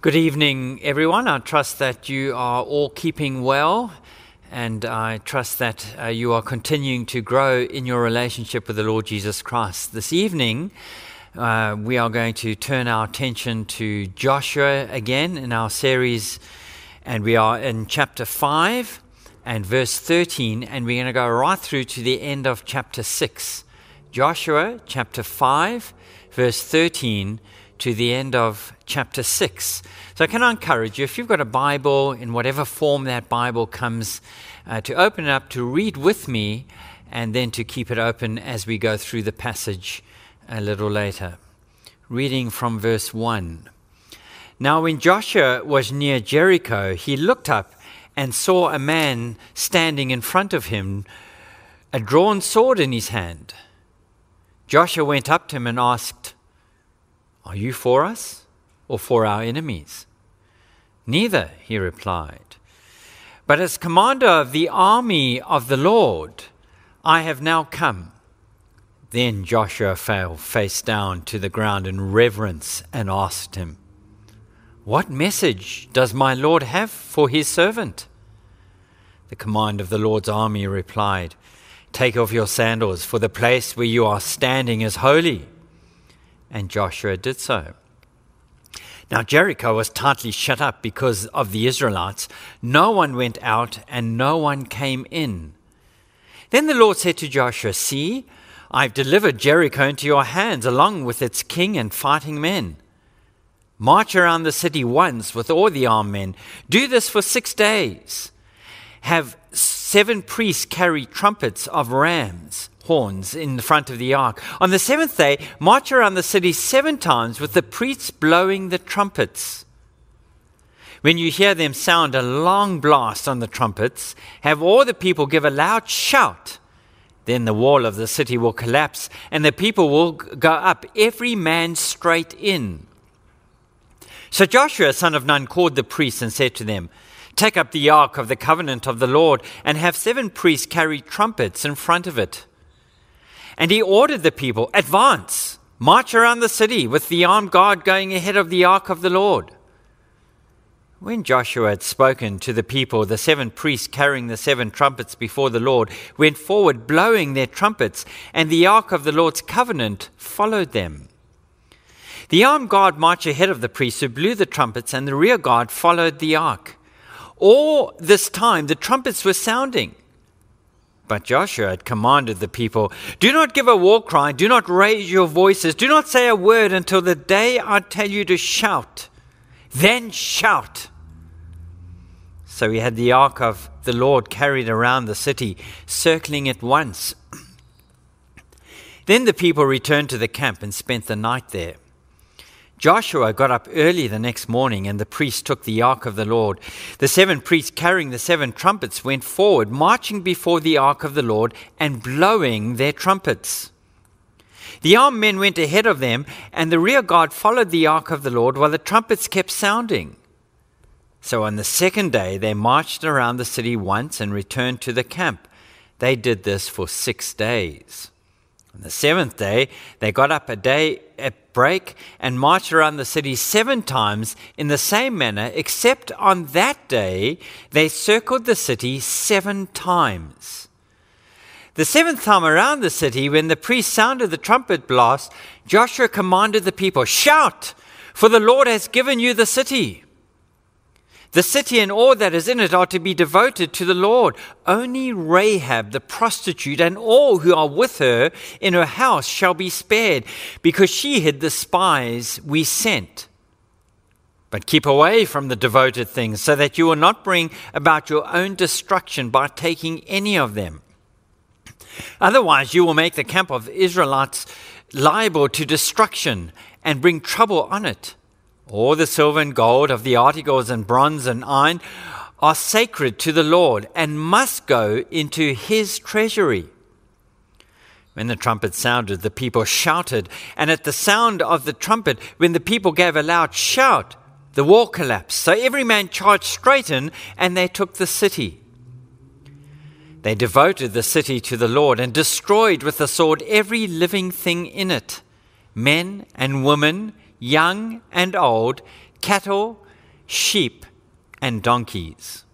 Good evening, everyone. I trust that you are all keeping well, and I trust that uh, you are continuing to grow in your relationship with the Lord Jesus Christ. This evening, uh, we are going to turn our attention to Joshua again in our series, and we are in chapter 5 and verse 13, and we're going to go right through to the end of chapter 6. Joshua chapter 5, verse 13 to the end of chapter 6. So, I can I encourage you, if you've got a Bible in whatever form that Bible comes, uh, to open it up, to read with me, and then to keep it open as we go through the passage a little later. Reading from verse 1. Now, when Joshua was near Jericho, he looked up and saw a man standing in front of him, a drawn sword in his hand. Joshua went up to him and asked, are you for us or for our enemies? Neither, he replied. But as commander of the army of the Lord, I have now come. Then Joshua fell face down to the ground in reverence and asked him, What message does my Lord have for his servant? The commander of the Lord's army replied, Take off your sandals, for the place where you are standing is holy and Joshua did so. Now, Jericho was tightly shut up because of the Israelites. No one went out and no one came in. Then the Lord said to Joshua, See, I've delivered Jericho into your hands, along with its king and fighting men. March around the city once with all the armed men. Do this for six days. Have seven priests carry trumpets of rams horns in the front of the ark. On the seventh day, march around the city seven times with the priests blowing the trumpets. When you hear them sound a long blast on the trumpets, have all the people give a loud shout. Then the wall of the city will collapse, and the people will go up, every man straight in. So Joshua, son of Nun, called the priests and said to them, Take up the ark of the covenant of the Lord, and have seven priests carry trumpets in front of it. And he ordered the people, Advance, march around the city with the armed guard going ahead of the ark of the Lord. When Joshua had spoken to the people, the seven priests carrying the seven trumpets before the Lord went forward, blowing their trumpets, and the ark of the Lord's covenant followed them. The armed guard marched ahead of the priests who blew the trumpets, and the rear guard followed the ark. All this time, the trumpets were sounding. But Joshua had commanded the people Do not give a war cry, do not raise your voices, do not say a word until the day I tell you to shout. Then shout. So he had the ark of the Lord carried around the city, circling it once. Then the people returned to the camp and spent the night there. Joshua got up early the next morning, and the priests took the ark of the Lord. The seven priests carrying the seven trumpets went forward, marching before the ark of the Lord and blowing their trumpets. The armed men went ahead of them, and the rear guard followed the ark of the Lord while the trumpets kept sounding. So on the second day, they marched around the city once and returned to the camp. They did this for six days. On the seventh day, they got up a day at break and marched around the city seven times in the same manner, except on that day they circled the city seven times. The seventh time around the city, when the priest sounded the trumpet blast, Joshua commanded the people, Shout, for the Lord has given you the city. The city and all that is in it are to be devoted to the Lord. Only Rahab the prostitute and all who are with her in her house shall be spared, because she hid the spies we sent. But keep away from the devoted things, so that you will not bring about your own destruction by taking any of them. Otherwise, you will make the camp of Israelites liable to destruction and bring trouble on it. All the silver and gold of the articles and bronze and iron are sacred to the Lord and must go into his treasury. When the trumpet sounded, the people shouted, and at the sound of the trumpet, when the people gave a loud shout, the wall collapsed. So every man charged straight in, and they took the city. They devoted the city to the Lord and destroyed with the sword every living thing in it men and women young and old, cattle, sheep, and donkeys.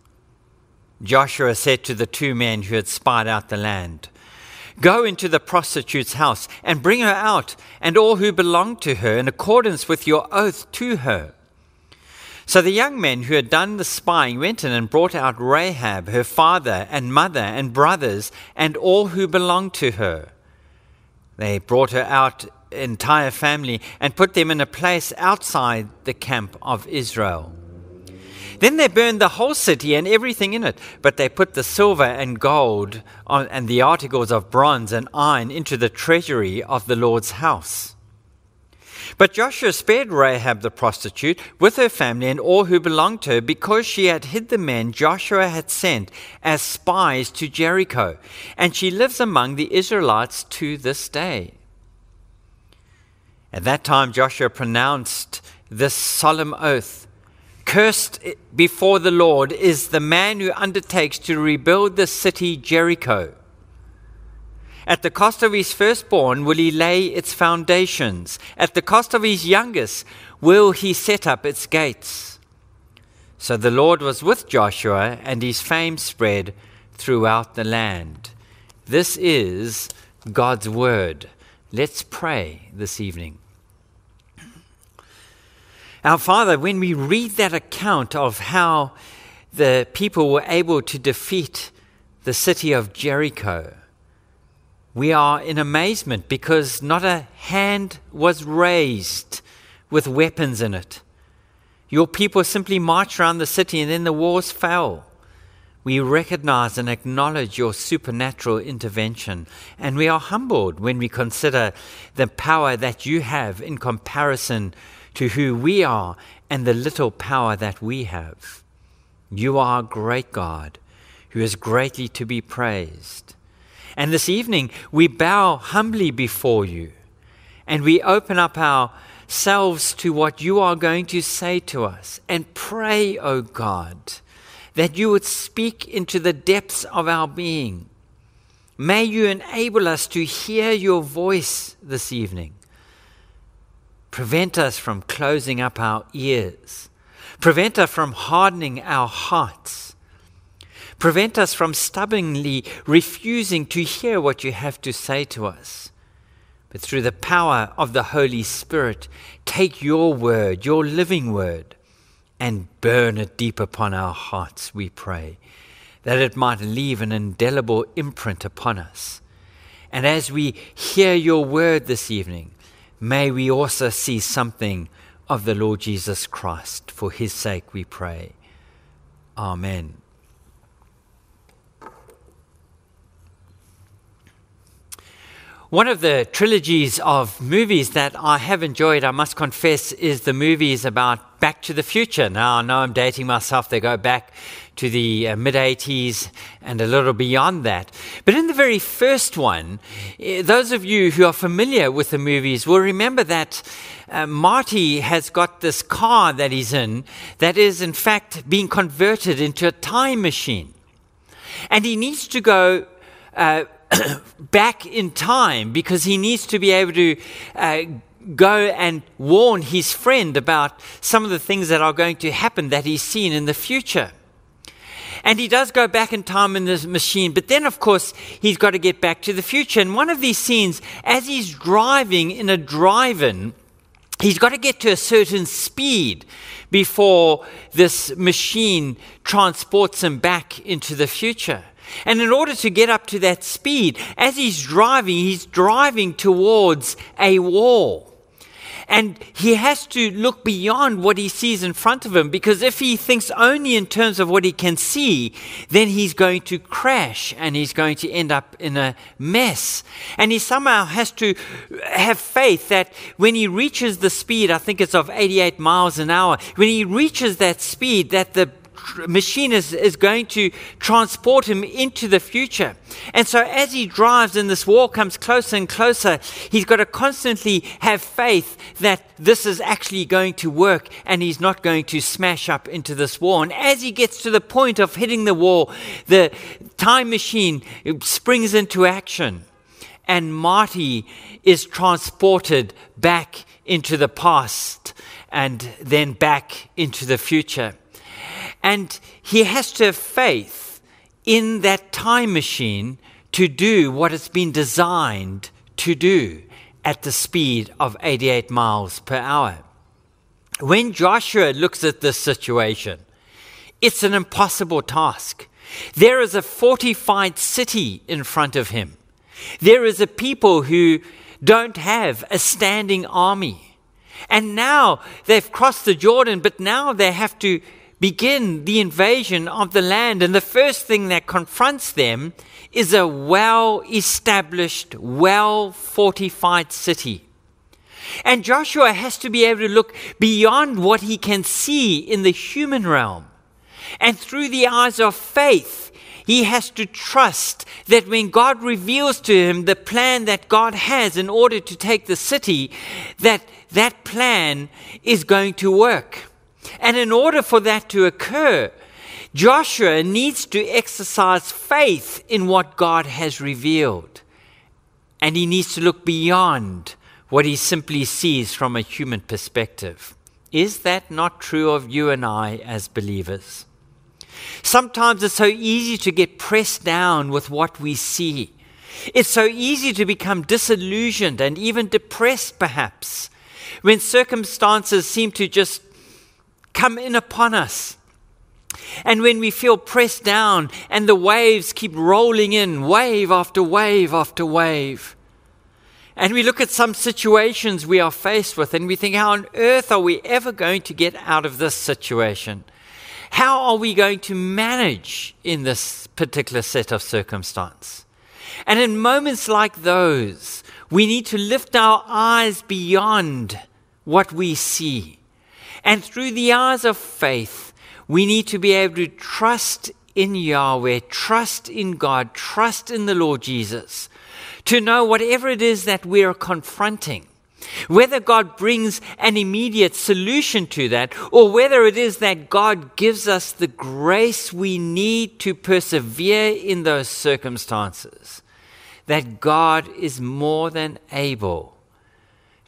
Joshua said to the two men who had spied out the land, Go into the prostitute's house and bring her out, and all who belong to her, in accordance with your oath to her. So the young men who had done the spying went in and brought out Rahab, her father and mother and brothers, and all who belonged to her. They brought her out, entire family, and put them in a place outside the camp of Israel. Then they burned the whole city and everything in it, but they put the silver and gold on, and the articles of bronze and iron into the treasury of the Lord's house. But Joshua spared Rahab the prostitute with her family and all who belonged to her because she had hid the men Joshua had sent as spies to Jericho, and she lives among the Israelites to this day. At that time, Joshua pronounced this solemn oath Cursed before the Lord is the man who undertakes to rebuild the city Jericho. At the cost of his firstborn will he lay its foundations. At the cost of his youngest will he set up its gates. So the Lord was with Joshua, and his fame spread throughout the land. This is God's word. Let's pray this evening. Our Father, when we read that account of how the people were able to defeat the city of Jericho, we are in amazement because not a hand was raised with weapons in it. Your people simply marched around the city and then the walls fell. We recognize and acknowledge your supernatural intervention, and we are humbled when we consider the power that you have in comparison to who we are and the little power that we have. You are a great God who is greatly to be praised. And this evening, we bow humbly before you and we open up ourselves to what you are going to say to us and pray, O oh God, that you would speak into the depths of our being. May you enable us to hear your voice this evening. Prevent us from closing up our ears. Prevent us from hardening our hearts prevent us from stubbornly refusing to hear what you have to say to us. But through the power of the Holy Spirit, take your word, your living word, and burn it deep upon our hearts, we pray, that it might leave an indelible imprint upon us. And as we hear your word this evening, may we also see something of the Lord Jesus Christ. For his sake we pray. Amen. One of the trilogies of movies that I have enjoyed, I must confess, is the movies about Back to the Future. Now, I know I'm dating myself, they go back to the uh, mid 80s and a little beyond that. But in the very first one, eh, those of you who are familiar with the movies will remember that uh, Marty has got this car that he's in that is, in fact, being converted into a time machine. And he needs to go uh, back in time because he needs to be able to uh, go and warn his friend about some of the things that are going to happen that he's seen in the future. And he does go back in time in this machine, but then, of course, he's got to get back to the future. And one of these scenes, as he's driving in a drive in, he's got to get to a certain speed before this machine transports him back into the future. And in order to get up to that speed, as he's driving, he's driving towards a wall. And he has to look beyond what he sees in front of him because if he thinks only in terms of what he can see, then he's going to crash and he's going to end up in a mess. And he somehow has to have faith that when he reaches the speed, I think it's of 88 miles an hour, when he reaches that speed, that the machine is, is going to transport him into the future. And so as he drives and this wall comes closer and closer, he's got to constantly have faith that this is actually going to work and he's not going to smash up into this wall. And as he gets to the point of hitting the wall, the time machine springs into action and Marty is transported back into the past and then back into the future. And he has to have faith in that time machine to do what it's been designed to do at the speed of 88 miles per hour. When Joshua looks at this situation, it's an impossible task. There is a fortified city in front of him. There is a people who don't have a standing army. And now they've crossed the Jordan, but now they have to begin the invasion of the land. And the first thing that confronts them is a well established, well fortified city. And Joshua has to be able to look beyond what he can see in the human realm. And through the eyes of faith, he has to trust that when God reveals to him the plan that God has in order to take the city, that that plan is going to work. And in order for that to occur, Joshua needs to exercise faith in what God has revealed. And he needs to look beyond what he simply sees from a human perspective. Is that not true of you and I as believers? Sometimes it's so easy to get pressed down with what we see. It's so easy to become disillusioned and even depressed, perhaps, when circumstances seem to just come in upon us. And when we feel pressed down and the waves keep rolling in, wave after wave after wave. And we look at some situations we are faced with and we think, how on earth are we ever going to get out of this situation? How are we going to manage in this particular set of circumstance? And in moments like those, we need to lift our eyes beyond what we see. And through the eyes of faith, we need to be able to trust in Yahweh, trust in God, trust in the Lord Jesus, to know whatever it is that we are confronting, whether God brings an immediate solution to that, or whether it is that God gives us the grace we need to persevere in those circumstances, that God is more than able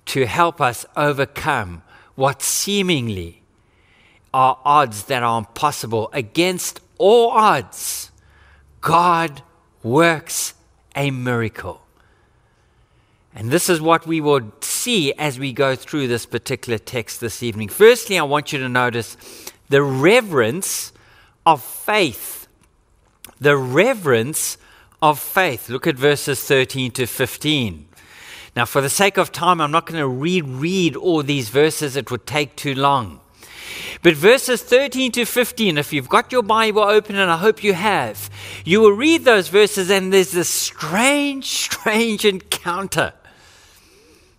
to help us overcome what seemingly are odds that are impossible. Against all odds, God works a miracle. And this is what we will see as we go through this particular text this evening. Firstly, I want you to notice the reverence of faith. The reverence of faith. Look at verses 13 to 15. Now, for the sake of time, I'm not going to reread all these verses, it would take too long. But verses 13 to 15, if you've got your Bible open, and I hope you have, you will read those verses, and there's this strange, strange encounter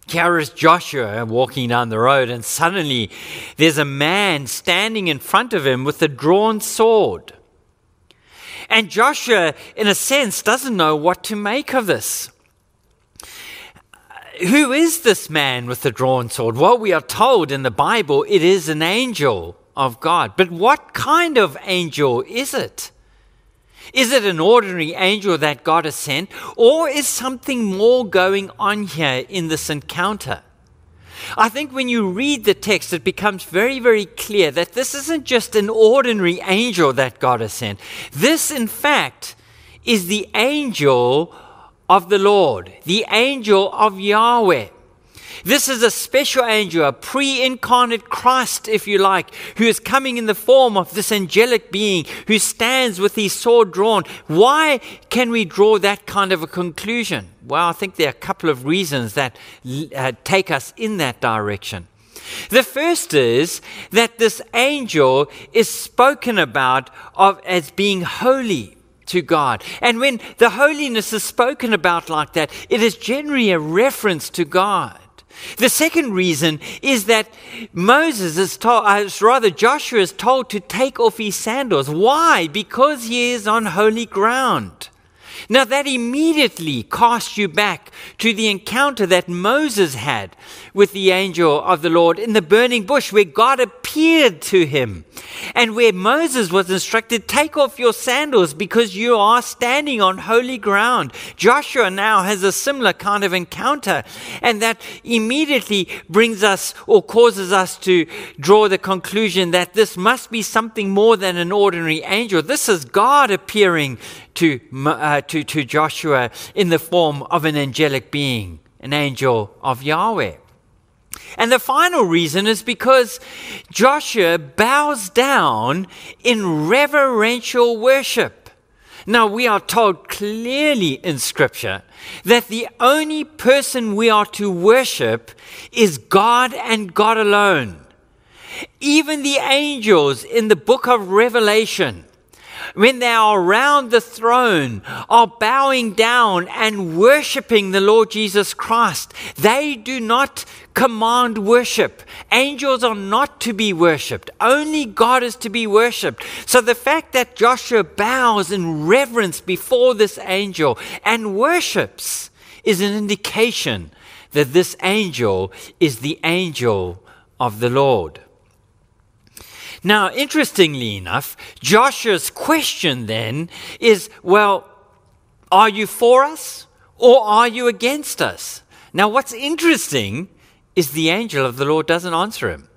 here is Joshua walking down the road, and suddenly there's a man standing in front of him with a drawn sword. And Joshua, in a sense, doesn't know what to make of this. Who is this man with the drawn sword? Well, we are told in the Bible it is an angel of God. But what kind of angel is it? Is it an ordinary angel that God has sent, or is something more going on here in this encounter? I think when you read the text, it becomes very, very clear that this isn't just an ordinary angel that God has sent. This, in fact, is the angel of the Lord, the angel of Yahweh. This is a special angel, a pre incarnate Christ, if you like, who is coming in the form of this angelic being who stands with his sword drawn. Why can we draw that kind of a conclusion? Well, I think there are a couple of reasons that uh, take us in that direction. The first is that this angel is spoken about of as being holy to God. And when the holiness is spoken about like that, it is generally a reference to God. The second reason is that Moses is told, uh, rather Joshua is told to take off his sandals. Why? Because he is on holy ground. Now, that immediately casts you back to the encounter that Moses had with the angel of the Lord in the burning bush, where God appeared to him, and where Moses was instructed, Take off your sandals because you are standing on holy ground. Joshua now has a similar kind of encounter, and that immediately brings us or causes us to draw the conclusion that this must be something more than an ordinary angel. This is God appearing to, uh, to, to Joshua in the form of an angelic being, an angel of Yahweh. And the final reason is because Joshua bows down in reverential worship. Now, we are told clearly in Scripture that the only person we are to worship is God and God alone. Even the angels in the book of Revelation when they are around the throne, are bowing down and worshiping the Lord Jesus Christ. They do not command worship. Angels are not to be worshipped. Only God is to be worshipped. So the fact that Joshua bows in reverence before this angel and worships is an indication that this angel is the angel of the Lord. Now, interestingly enough, Joshua's question then is well, are you for us or are you against us? Now, what's interesting is the angel of the Lord doesn't answer him.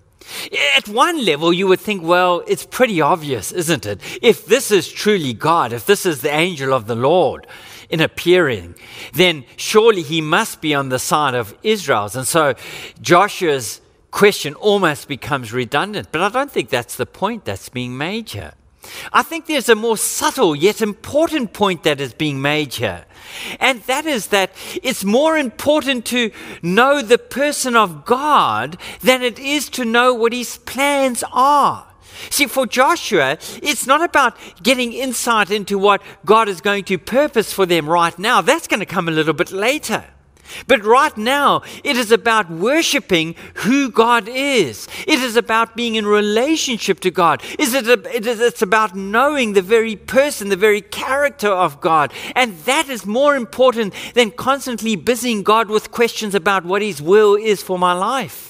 At one level, you would think, well, it's pretty obvious, isn't it? If this is truly God, if this is the angel of the Lord in appearing, then surely he must be on the side of Israel's. And so Joshua's question almost becomes redundant. But I don't think that's the point that's being made here. I think there's a more subtle yet important point that is being made here. And that is that it's more important to know the person of God than it is to know what his plans are. See, for Joshua, it's not about getting insight into what God is going to purpose for them right now. That's going to come a little bit later. But right now, it is about worshiping who God is. It is about being in relationship to God. Is it a, it is, it's about knowing the very person, the very character of God. And that is more important than constantly busying God with questions about what His will is for my life.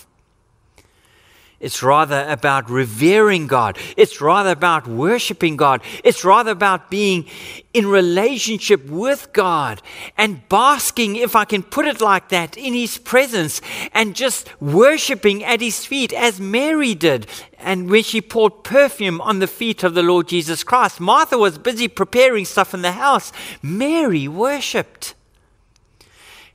It's rather about revering God. It's rather about worshiping God. It's rather about being in relationship with God and basking, if I can put it like that, in His presence and just worshiping at His feet as Mary did. And when she poured perfume on the feet of the Lord Jesus Christ, Martha was busy preparing stuff in the house. Mary worshiped.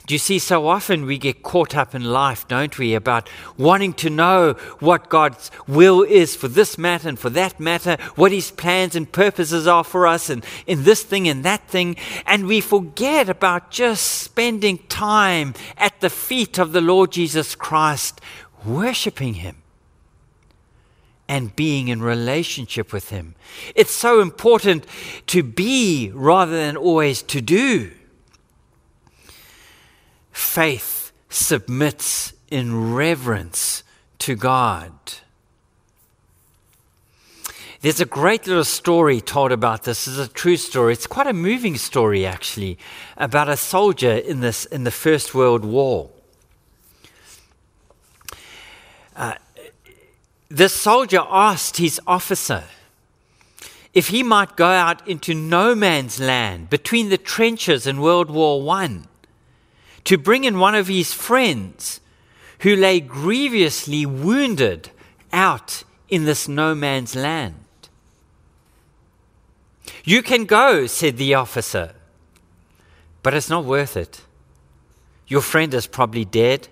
Do you see, so often we get caught up in life, don't we, about wanting to know what God's will is for this matter and for that matter, what His plans and purposes are for us, and in this thing and that thing, and we forget about just spending time at the feet of the Lord Jesus Christ, worshiping Him and being in relationship with Him. It's so important to be rather than always to do faith submits in reverence to God. There's a great little story told about this. It's a true story. It's quite a moving story, actually, about a soldier in, this, in the First World War. Uh, the soldier asked his officer if he might go out into no man's land between the trenches in World War One to bring in one of his friends who lay grievously wounded out in this no man's land. You can go, said the officer, but it's not worth it. Your friend is probably dead,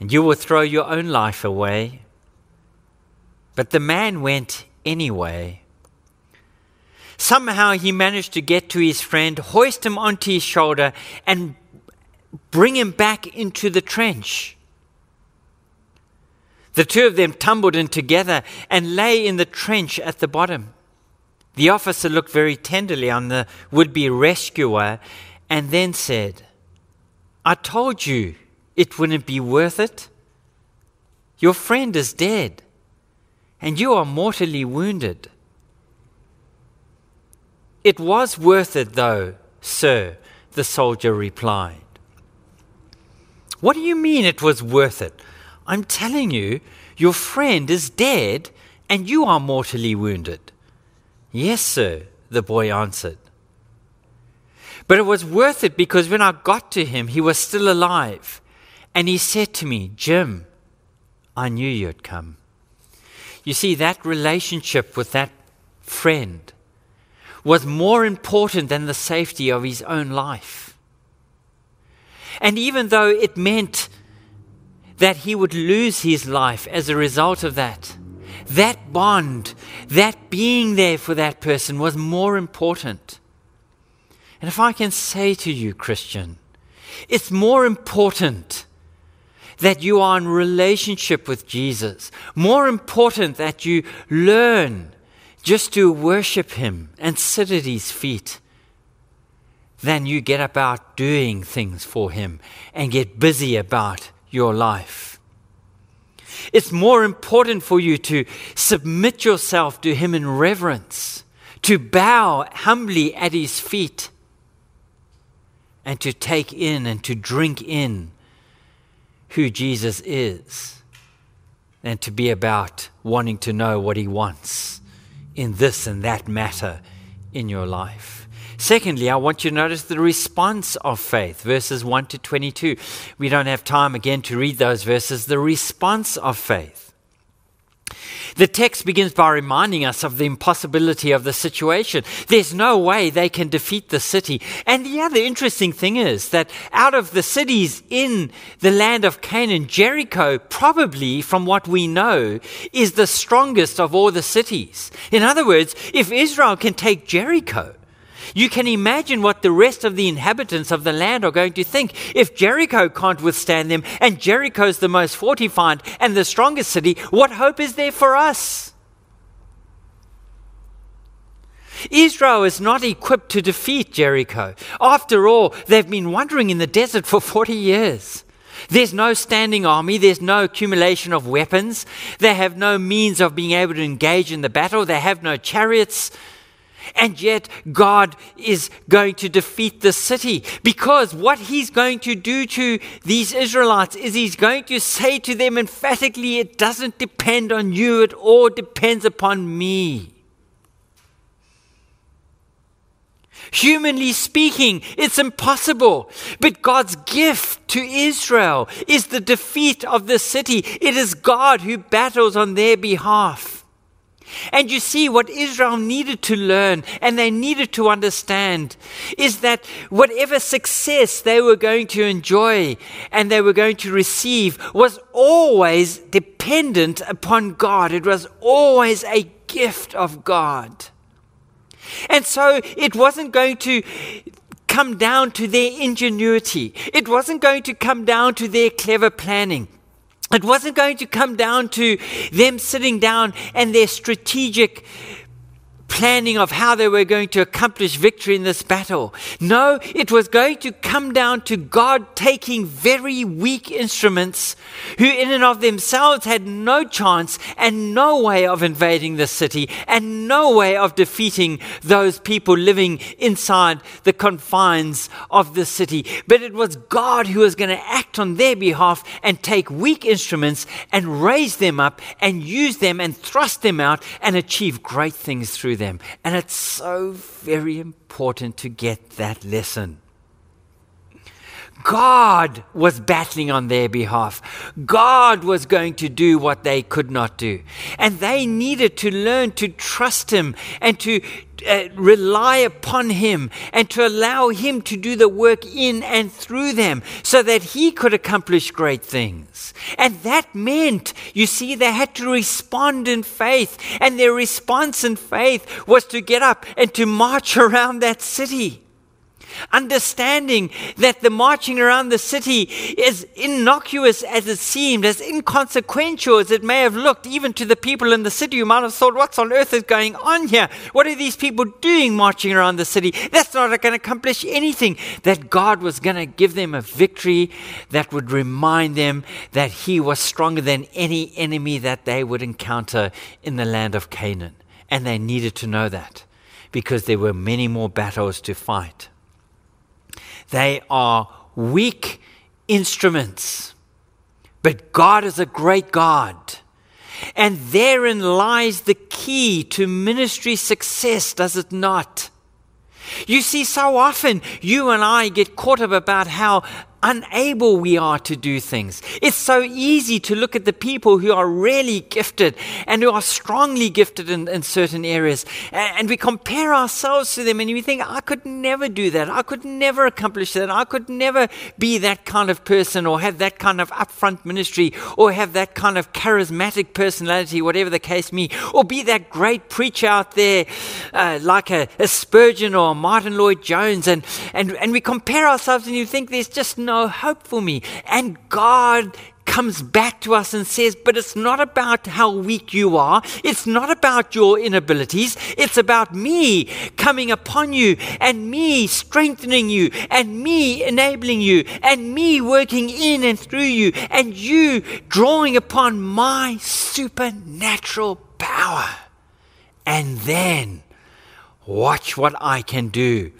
and you will throw your own life away. But the man went anyway. Somehow he managed to get to his friend, hoist him onto his shoulder, and bring him back into the trench. The two of them tumbled in together and lay in the trench at the bottom. The officer looked very tenderly on the would be rescuer and then said, I told you it wouldn't be worth it. Your friend is dead, and you are mortally wounded. It was worth it, though, sir, the soldier replied. What do you mean it was worth it? I'm telling you, your friend is dead and you are mortally wounded. Yes, sir, the boy answered. But it was worth it because when I got to him, he was still alive. And he said to me, Jim, I knew you'd come. You see, that relationship with that friend was more important than the safety of his own life. And even though it meant that he would lose his life as a result of that, that bond, that being there for that person was more important. And if I can say to you, Christian, it's more important that you are in relationship with Jesus, more important that you learn just to worship Him and sit at His feet than you get about doing things for Him and get busy about your life. It's more important for you to submit yourself to Him in reverence, to bow humbly at His feet, and to take in and to drink in who Jesus is, than to be about wanting to know what He wants in this and that matter in your life. Secondly, I want you to notice the response of faith, verses 1 to 22. We don't have time again to read those verses. The response of faith. The text begins by reminding us of the impossibility of the situation. There's no way they can defeat the city. And the other interesting thing is that out of the cities in the land of Canaan, Jericho, probably from what we know, is the strongest of all the cities. In other words, if Israel can take Jericho, you can imagine what the rest of the inhabitants of the land are going to think. If Jericho can't withstand them, and Jericho's the most fortified and the strongest city, what hope is there for us? Israel is not equipped to defeat Jericho. After all, they've been wandering in the desert for 40 years. There's no standing army, there's no accumulation of weapons, they have no means of being able to engage in the battle, they have no chariots, and yet, God is going to defeat the city because what He's going to do to these Israelites is He's going to say to them emphatically, It doesn't depend on you, it all depends upon me. Humanly speaking, it's impossible. But God's gift to Israel is the defeat of the city. It is God who battles on their behalf. And you see, what Israel needed to learn and they needed to understand is that whatever success they were going to enjoy and they were going to receive was always dependent upon God. It was always a gift of God. And so it wasn't going to come down to their ingenuity, it wasn't going to come down to their clever planning. It wasn't going to come down to them sitting down and their strategic planning of how they were going to accomplish victory in this battle. No, it was going to come down to God taking very weak instruments who, in and of themselves, had no chance and no way of invading the city and no way of defeating those people living inside the confines of the city. But it was God who was going to act on their behalf and take weak instruments and raise them up and use them and thrust them out and achieve great things through them. And it's so very important to get that lesson. God was battling on their behalf. God was going to do what they could not do. And they needed to learn to trust Him and to uh, rely upon Him and to allow Him to do the work in and through them so that He could accomplish great things. And that meant, you see, they had to respond in faith. And their response in faith was to get up and to march around that city understanding that the marching around the city is innocuous as it seemed, as inconsequential as it may have looked, even to the people in the city who might have thought, What's on earth is going on here? What are these people doing marching around the city? That's not going to accomplish anything. That God was going to give them a victory that would remind them that He was stronger than any enemy that they would encounter in the land of Canaan. And they needed to know that because there were many more battles to fight. They are weak instruments. But God is a great God. And therein lies the key to ministry success, does it not? You see, so often you and I get caught up about how unable we are to do things. It's so easy to look at the people who are really gifted and who are strongly gifted in, in certain areas, and, and, we compare ourselves to them, and we think, I could never do that. I could never accomplish that. I could never be that kind of person, or have that kind of upfront ministry, or have that kind of charismatic personality, whatever the case may, or be that great preacher out there, uh, like a, a Spurgeon or a Martyn Lloyd-Jones, and, and, and we compare ourselves, and you think there's just no hope for me. And God comes back to us and says, But it's not about how weak you are. It's not about your inabilities. It's about me coming upon you and me strengthening you and me enabling you and me working in and through you and you drawing upon my supernatural power. And then watch what I can do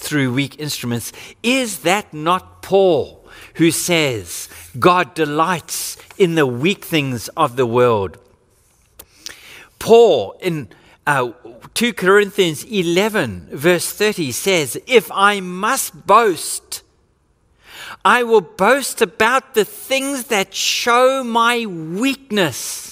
through weak instruments. Is that not Paul who says, God delights in the weak things of the world? Paul in uh, 2 Corinthians 11, verse 30 says, If I must boast, I will boast about the things that show my weakness.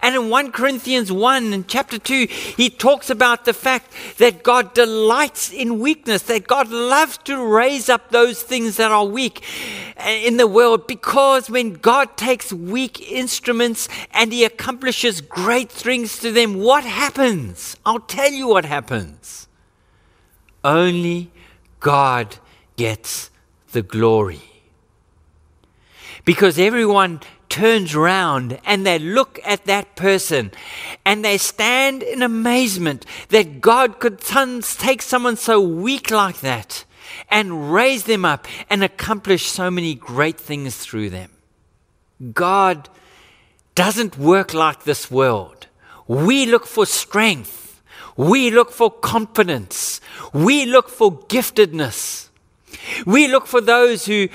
And in 1 Corinthians 1 in chapter 2, he talks about the fact that God delights in weakness, that God loves to raise up those things that are weak uh, in the world because when God takes weak instruments and he accomplishes great things to them, what happens? I'll tell you what happens. Only God gets the glory. Because everyone turns round and they look at that person and they stand in amazement that God could take someone so weak like that and raise them up and accomplish so many great things through them. God doesn't work like this world. We look for strength. We look for confidence. We look for giftedness. We look for those who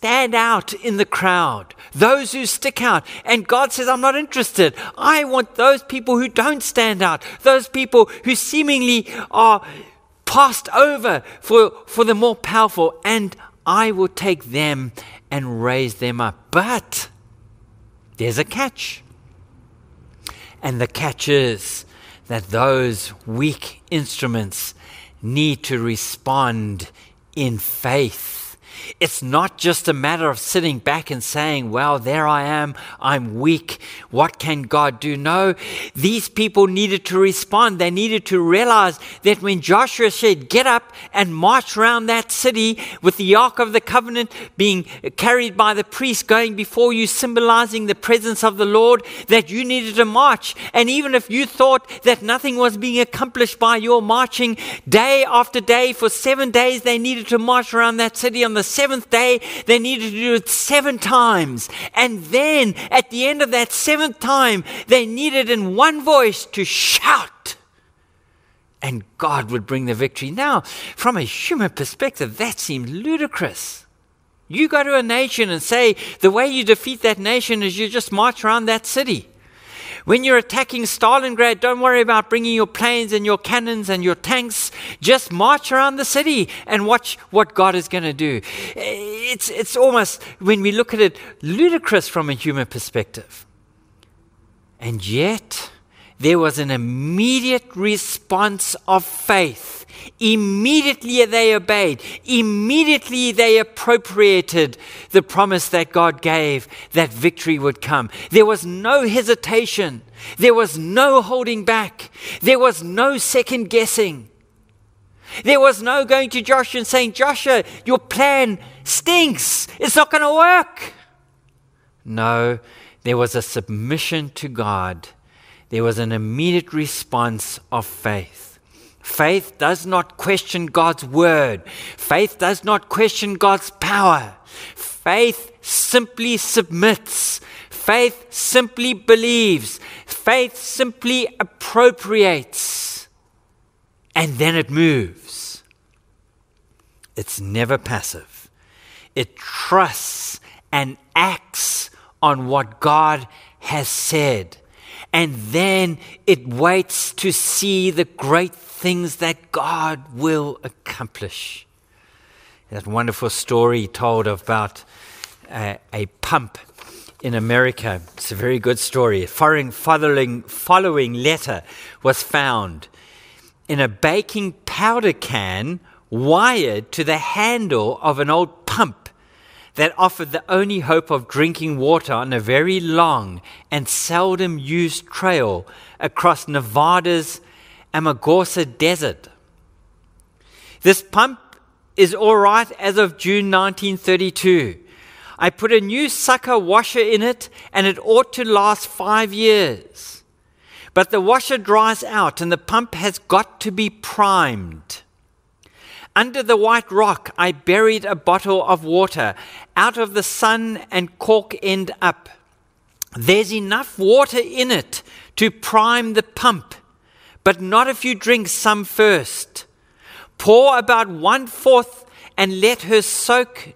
stand out in the crowd, those who stick out. And God says, I'm not interested. I want those people who don't stand out, those people who seemingly are passed over for, for the more powerful, and I will take them and raise them up. But there's a catch. And the catch is that those weak instruments need to respond in faith. It's not just a matter of sitting back and saying, Well, there I am, I'm weak, what can God do? No, these people needed to respond. They needed to realize that when Joshua said, Get up and march around that city with the Ark of the Covenant being carried by the priest going before you, symbolizing the presence of the Lord, that you needed to march. And even if you thought that nothing was being accomplished by your marching, day after day, for seven days, they needed to march around that city on the seventh day, they needed to do it seven times. And then at the end of that seventh time, they needed in one voice to shout. And God would bring the victory. Now, from a human perspective, that seems ludicrous. You go to a nation and say the way you defeat that nation is you just march around that city. When you're attacking Stalingrad, don't worry about bringing your planes and your cannons and your tanks. Just march around the city and watch what God is going to do. It's, it's almost, when we look at it, ludicrous from a human perspective. And yet, there was an immediate response of faith Immediately they obeyed. Immediately they appropriated the promise that God gave that victory would come. There was no hesitation. There was no holding back. There was no second guessing. There was no going to Joshua and saying, Joshua, your plan stinks. It's not going to work. No, there was a submission to God. There was an immediate response of faith. Faith does not question God's word. Faith does not question God's power. Faith simply submits. Faith simply believes. Faith simply appropriates. And then it moves. it's never passive. It trusts and acts on what God has said. And then it waits to see the great things that God will accomplish. That wonderful story told about uh, a pump in America. It's a very good story. A following, following, following letter was found in a baking powder can wired to the handle of an old pump that offered the only hope of drinking water on a very long and seldom used trail across Nevada's Amargosa Desert. This pump is all right as of June 1932. I put a new sucker washer in it, and it ought to last five years. But the washer dries out, and the pump has got to be primed. Under the white rock, I buried a bottle of water out of the sun and cork end up. There's enough water in it to prime the pump, but not if you drink some first. Pour about one fourth and let her soak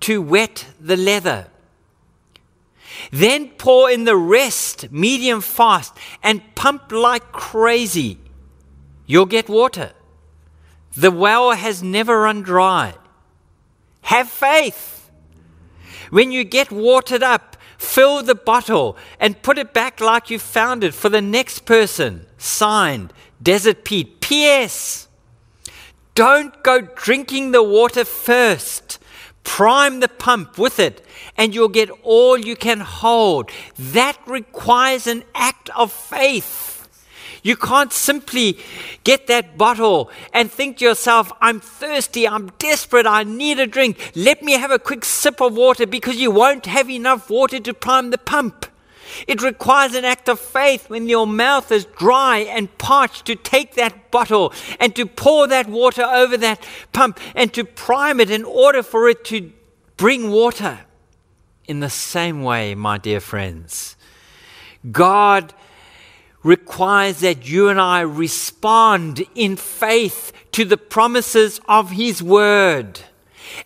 to wet the leather. Then pour in the rest medium fast and pump like crazy. You'll get water. The well has never run dry. Have faith. When you get watered up, fill the bottle and put it back like you found it for the next person. Signed, Desert Pete. P.S. Don't go drinking the water first. Prime the pump with it, and you'll get all you can hold. That requires an act of faith. You can't simply get that bottle and think to yourself, I'm thirsty, I'm desperate, I need a drink. Let me have a quick sip of water because you won't have enough water to prime the pump. It requires an act of faith when your mouth is dry and parched to take that bottle and to pour that water over that pump and to prime it in order for it to bring water. In the same way, my dear friends, God requires that you and I respond in faith to the promises of His Word.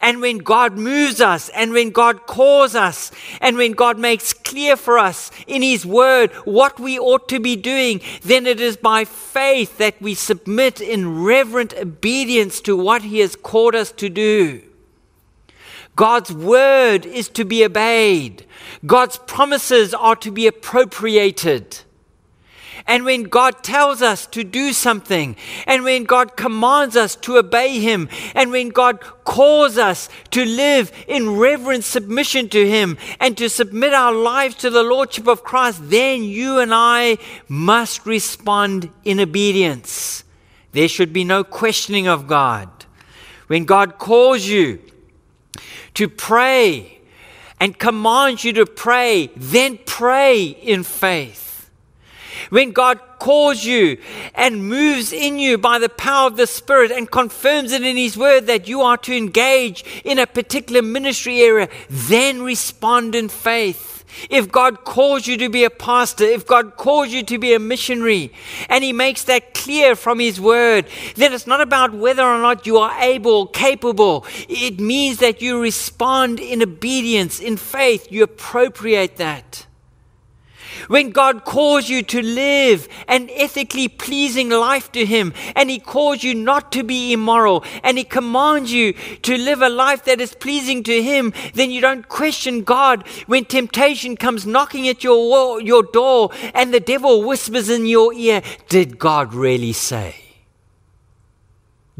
And when God moves us, and when God calls us, and when God makes clear for us in His Word what we ought to be doing, then it is by faith that we submit in reverent obedience to what He has called us to do. God's Word is to be obeyed, God's promises are to be appropriated. And when God tells us to do something, and when God commands us to obey Him, and when God calls us to live in reverent submission to Him and to submit our lives to the Lordship of Christ, then you and I must respond in obedience. There should be no questioning of God. When God calls you to pray and commands you to pray, then pray in faith. When God calls you and moves in you by the power of the Spirit and confirms it in His Word that you are to engage in a particular ministry area, then respond in faith. If God calls you to be a pastor, if God calls you to be a missionary, and He makes that clear from His Word, then it's not about whether or not you are able, capable. It means that you respond in obedience, in faith. You appropriate that. When God calls you to live an ethically pleasing life to Him, and He calls you not to be immoral, and He commands you to live a life that is pleasing to Him, then you don't question God when temptation comes knocking at your, wall, your door and the devil whispers in your ear, Did God really say?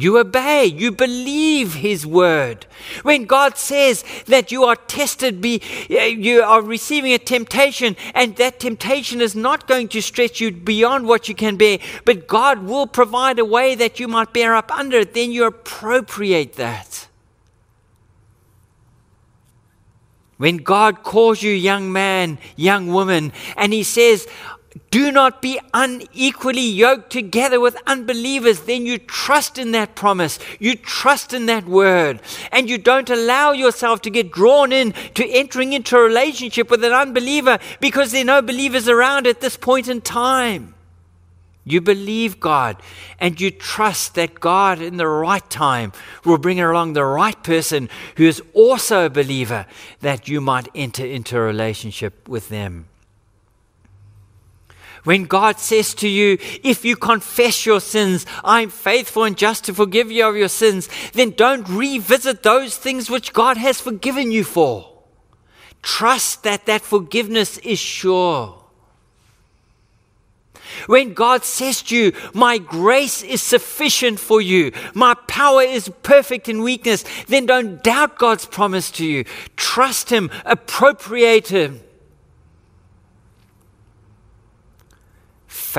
You obey, you believe His word. When God says that you are tested, be, eh, you are receiving a temptation, and that temptation is not going to stretch you beyond what you can bear, but God will provide a way that you might bear up under it, then you appropriate that. When God calls you young man, young woman, and He says, do not be unequally yoked together with unbelievers. Then you trust in that promise. You trust in that word. And you don't allow yourself to get drawn in to entering into a relationship with an unbeliever because there are no believers around at this point in time. You believe God and you trust that God, in the right time, will bring along the right person who is also a believer that you might enter into a relationship with them. When God says to you, if you confess your sins, I'm faithful and just to forgive you of your sins, then don't revisit those things which God has forgiven you for. Trust that that forgiveness is sure. When God says to you, My grace is sufficient for you, my power is perfect in weakness, then don't doubt God's promise to you. Trust Him, appropriate Him.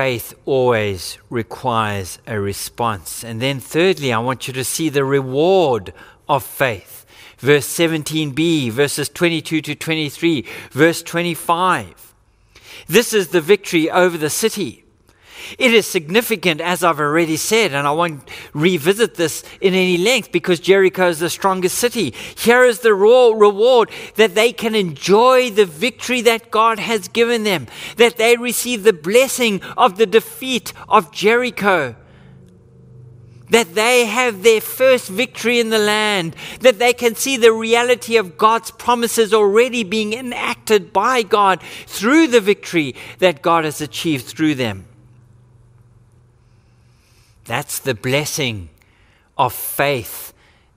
Faith always requires a response. And then, thirdly, I want you to see the reward of faith. Verse 17b, verses 22 to 23, verse 25. This is the victory over the city. It is significant, as I've already said, and I won't revisit this in any length because Jericho is the strongest city. Here is the raw reward that they can enjoy the victory that God has given them, that they receive the blessing of the defeat of Jericho that they have their first victory in the land, that they can see the reality of God's promises already being enacted by God through the victory that God has achieved through them. That's the blessing of faith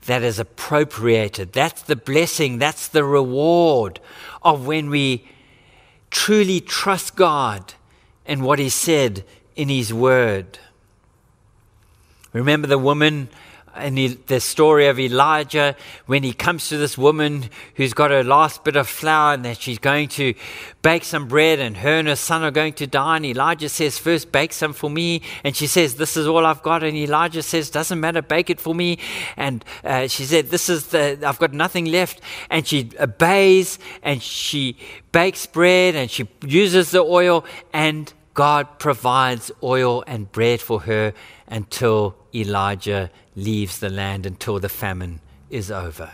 that is appropriated. That's the blessing, that's the reward of when we truly trust God and what He said in His Word. Remember the woman in the, the, story of Elijah when he comes to this woman who's got her last bit of flour and that she's going to bake some bread and her and her son are going to die. And Elijah says, First, bake some for me. And she says, This is all I've got. And Elijah says, Doesn't matter, bake it for me. And uh, she said, This is the, I've got nothing left. And she obeys and she bakes bread and she uses the oil and God provides oil and bread for her until Elijah leaves the land until the famine is over.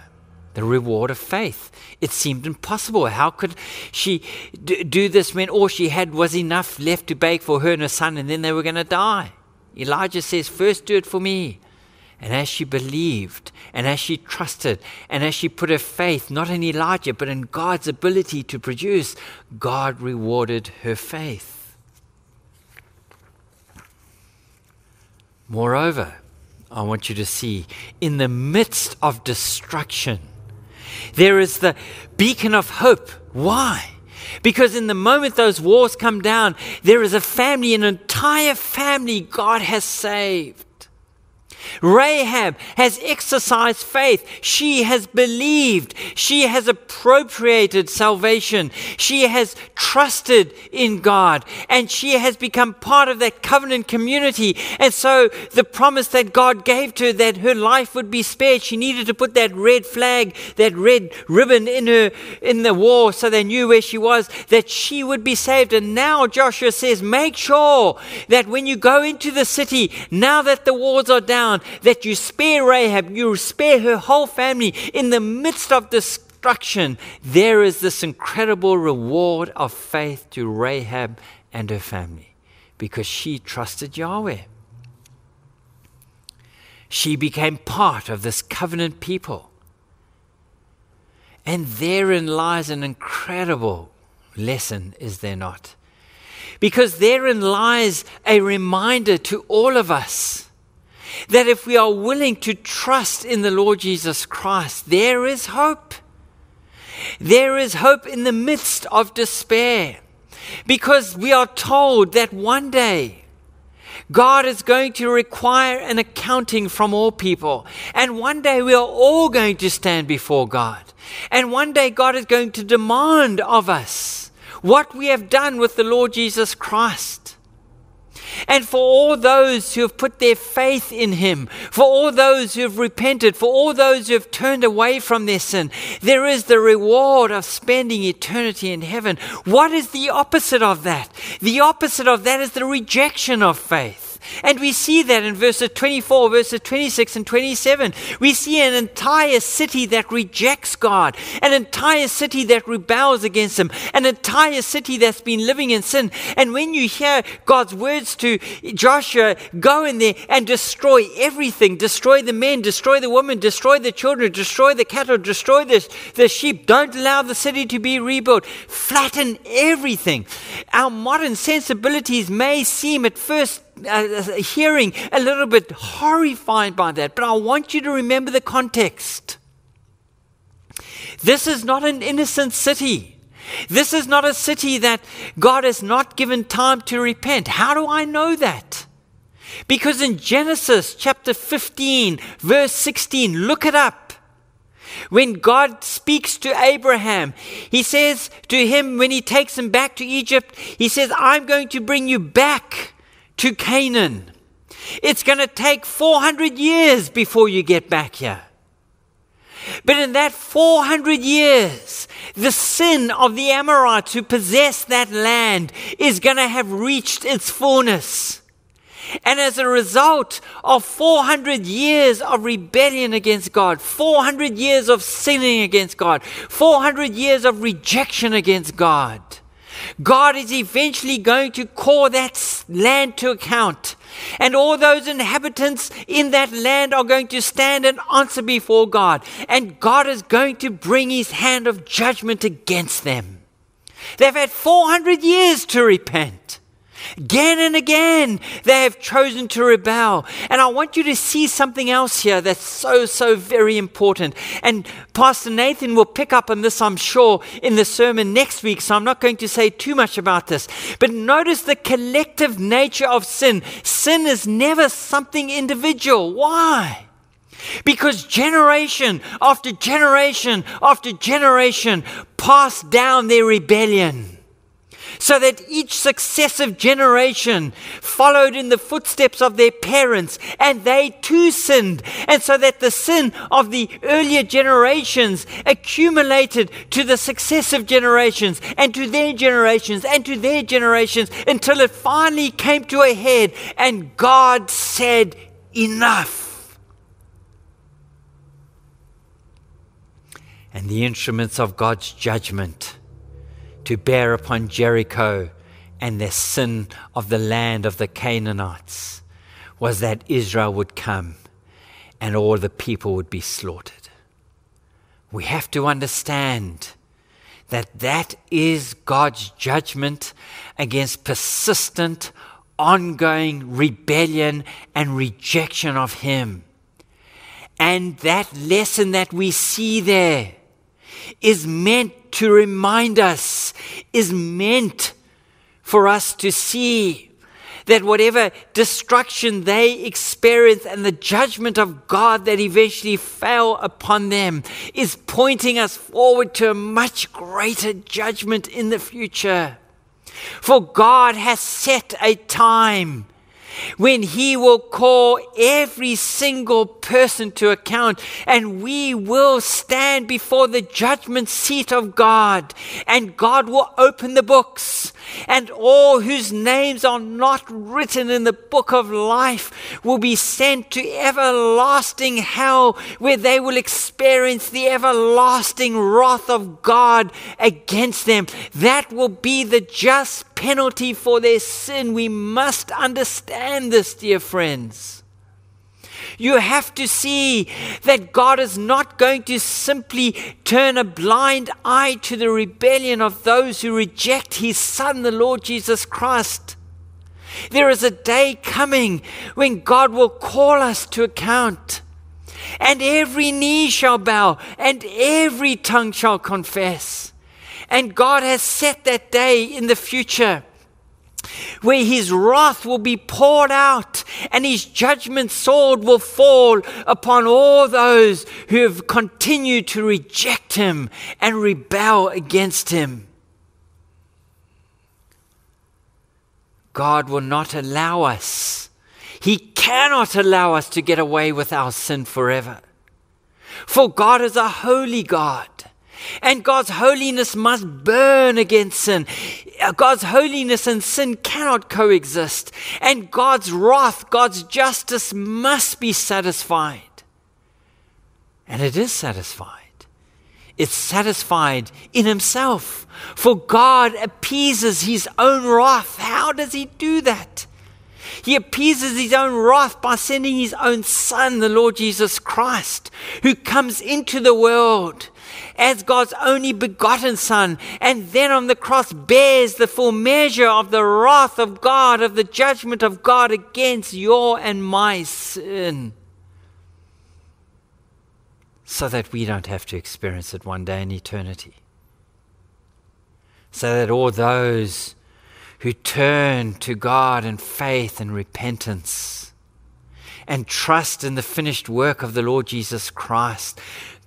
The reward of faith. It seemed impossible. How could she do this when all she had was enough left to bake for her and her son, and then they were going to die? Elijah says, First do it for me. And as she believed, and as she trusted, and as she put her faith not in Elijah, but in God's ability to produce, God rewarded her faith. Moreover, I want you to see in the midst of destruction, there is the beacon of hope. Why? Because in the moment those walls come down, there is a family, an entire family God has saved. Rahab has exercised faith. She has believed. She has appropriated salvation. She has trusted in God and she has become part of that covenant community. And so the promise that God gave to her that her life would be spared, she needed to put that red flag, that red ribbon in her in the wall so they knew where she was, that she would be saved. And now Joshua says, make sure that when you go into the city, now that the walls are down, that you spare Rahab, you spare her whole family in the midst of destruction. There is this incredible reward of faith to Rahab and her family because she trusted Yahweh. She became part of this covenant people. And therein lies an incredible lesson, is there not? Because therein lies a reminder to all of us that if we are willing to trust in the Lord Jesus Christ, there is hope. There is hope in the midst of despair because we are told that one day God is going to require an accounting from all people. And one day we are all going to stand before God. And one day God is going to demand of us what we have done with the Lord Jesus Christ. And for all those who have put their faith in Him, for all those who have repented, for all those who have turned away from their sin, there is the reward of spending eternity in heaven. What is the opposite of that? The opposite of that is the rejection of faith. And we see that in verses 24, verses 26, and 27. We see an entire city that rejects God, an entire city that rebels against Him, an entire city that's been living in sin. And when you hear God's words to Joshua, go in there and destroy everything destroy the men, destroy the women, destroy the children, destroy the cattle, destroy the, the sheep, don't allow the city to be rebuilt, flatten everything. Our modern sensibilities may seem at first hearing a little bit horrified by that, but I want you to remember the context. This is not an innocent city. This is not a city that God has not given time to repent. How do I know that? Because in Genesis chapter 15, verse 16, look it up. When God speaks to Abraham, he says to him, when he takes him back to Egypt, he says, I'm going to bring you back to Canaan. It's going to take 400 years before you get back here. But in that 400 years, the sin of the Amorites who possess that land is going to have reached its fullness. And as a result of 400 years of rebellion against God, 400 years of sinning against God, 400 years of rejection against God, God is eventually going to call that land to account. And all those inhabitants in that land are going to stand and answer before God. And God is going to bring his hand of judgment against them. They've had 400 years to repent. Again and again, they have chosen to rebel. And I want you to see something else here that's so, so very important. And Pastor Nathan will pick up on this, I'm sure, in the sermon next week. So I'm not going to say too much about this. But notice the collective nature of sin. Sin is never something individual. Why? Because generation after generation after generation passed down their rebellion so that each successive generation followed in the footsteps of their parents and they too sinned. And so that the sin of the earlier generations accumulated to the successive generations and to their generations and to their generations until it finally came to a head and God said, Enough. And the instruments of God's judgment to bear upon Jericho and the sin of the land of the Canaanites was that Israel would come and all the people would be slaughtered. We have to understand that that is God's judgment against persistent, ongoing rebellion and rejection of Him. And that lesson that we see there is meant to remind us, is meant for us to see that whatever destruction they experienced and the judgment of God that eventually fell upon them is pointing us forward to a much greater judgment in the future. For God has set a time when He will call every single person to account, and we will stand before the judgment seat of God, and God will open the books, and all whose names are not written in the book of life will be sent to everlasting hell, where they will experience the everlasting wrath of God against them. That will be the just penalty for their sin. We must understand this, dear friends. You have to see that God is not going to simply turn a blind eye to the rebellion of those who reject His Son, the Lord Jesus Christ. There is a day coming when God will call us to account, and every knee shall bow, and every tongue shall confess. And God has set that day in the future where his wrath will be poured out and his judgment sword will fall upon all those who have continued to reject him and rebel against him. God will not allow us, he cannot allow us to get away with our sin forever. For God is a holy God. And God's holiness must burn against sin. Uh, God's holiness and sin cannot coexist, and God's wrath, God's justice must be satisfied. And it is satisfied. It's satisfied in Himself. For God appeases His own wrath. How does He do that? He appeases his own wrath by sending his own Son, the Lord Jesus Christ, who comes into the world as God's only begotten Son, and then on the cross bears the full measure of the wrath of God, of the judgment of God against your and my sin. So that we don't have to experience it one day in eternity. So that all those who turn to God in faith and repentance and trust in the finished work of the Lord Jesus Christ,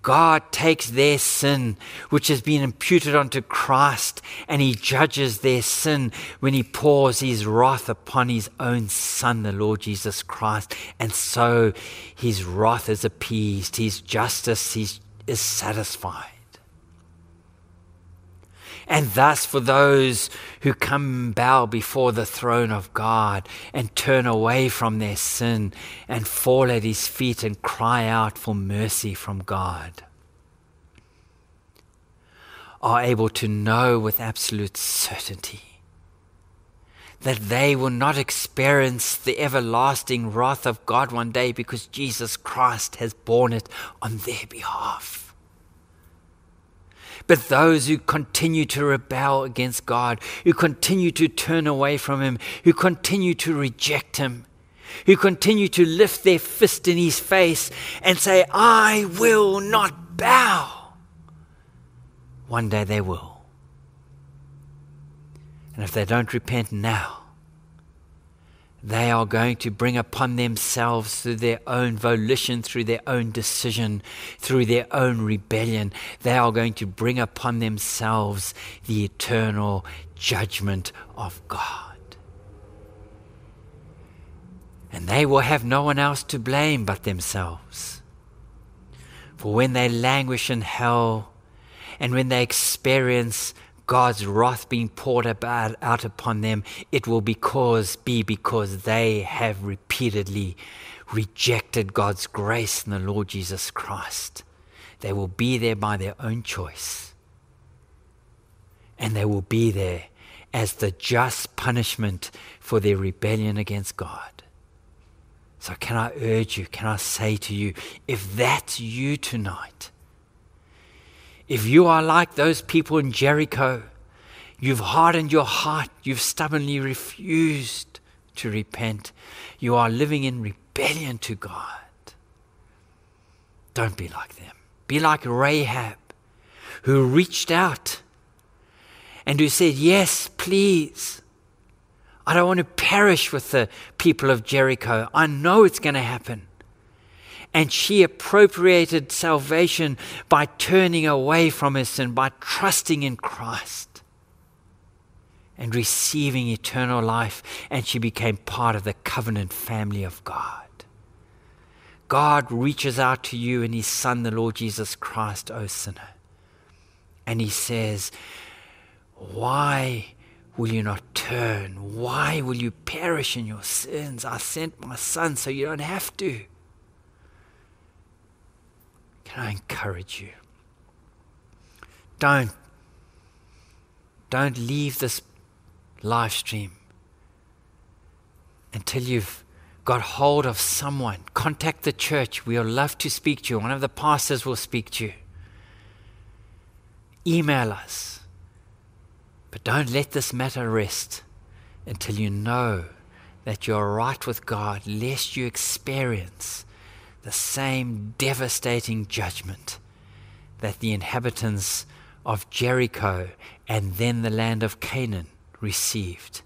God takes their sin, which has been imputed unto Christ, and He judges their sin when He pours His wrath upon His own Son, the Lord Jesus Christ. And so His wrath is appeased, His justice is satisfied. And thus, for those who come and bow before the throne of God and turn away from their sin and fall at His feet and cry out for mercy from God, are able to know with absolute certainty that they will not experience the everlasting wrath of God one day because Jesus Christ has borne it on their behalf. But those who continue to rebel against God, who continue to turn away from Him, who continue to reject Him, who continue to lift their fist in His face and say, I will not bow, one day they will. And if they don't repent now, they are going to bring upon themselves through their own volition, through their own decision, through their own rebellion, they are going to bring upon themselves the eternal judgment of God. And they will have no one else to blame but themselves. For when they languish in hell and when they experience God's wrath being poured about, out upon them, it will because, be because they have repeatedly rejected God's grace in the Lord Jesus Christ. They will be there by their own choice. And they will be there as the just punishment for their rebellion against God. So, can I urge you, can I say to you, if that's you tonight, if you are like those people in Jericho, you've hardened your heart, you've stubbornly refused to repent, you are living in rebellion to God. Don't be like them. Be like Rahab, who reached out and who said, Yes, please. I don't want to perish with the people of Jericho. I know it's going to happen and she appropriated salvation by turning away from her sin, by trusting in Christ and receiving eternal life, and she became part of the covenant family of God. God reaches out to you in His Son, the Lord Jesus Christ, O sinner, and He says, Why? will you not turn? Why will you perish in your sins? I sent my son so you don't have to. Can I encourage you? Don't, don't leave this live stream until you've got hold of someone. Contact the church. We'll love to speak to you. One of the pastors will speak to you. Email us. But don't let this matter rest until you know that you're right with God, lest you experience the same devastating judgment that the inhabitants of Jericho and then the land of Canaan received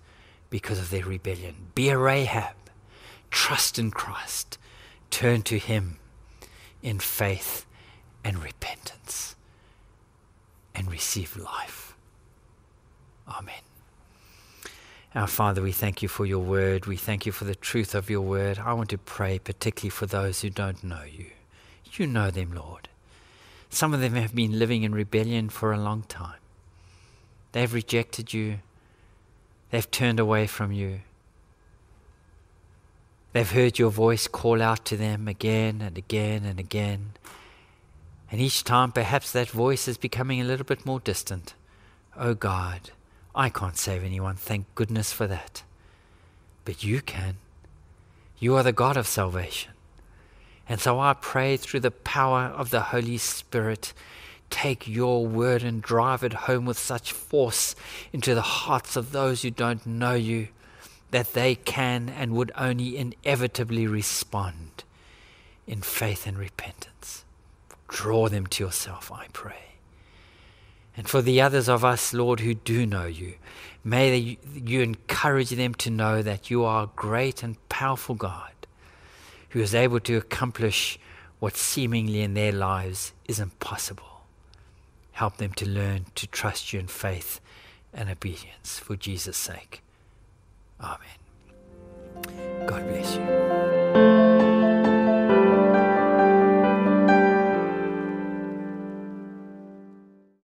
because of their rebellion. Be a Rahab, trust in Christ, turn to Him in faith and repentance, and receive life. Amen. Our Father, we thank you for your word. We thank you for the truth of your word. I want to pray particularly for those who don't know you. You know them, Lord. Some of them have been living in rebellion for a long time. They've rejected you. they've turned away from you. They've heard your voice call out to them again and again and again. And each time, perhaps that voice is becoming a little bit more distant. Oh God, I can't save anyone, thank goodness for that. But you can. You are the God of salvation. And so I pray through the power of the Holy Spirit, take your word and drive it home with such force into the hearts of those who don't know you that they can and would only inevitably respond in faith and repentance. Draw them to yourself, I pray. And for the others of us, Lord, who do know you, may you encourage them to know that you are a great and powerful God who is able to accomplish what seemingly in their lives is impossible. Help them to learn to trust you in faith and obedience for Jesus' sake. Amen. God bless you.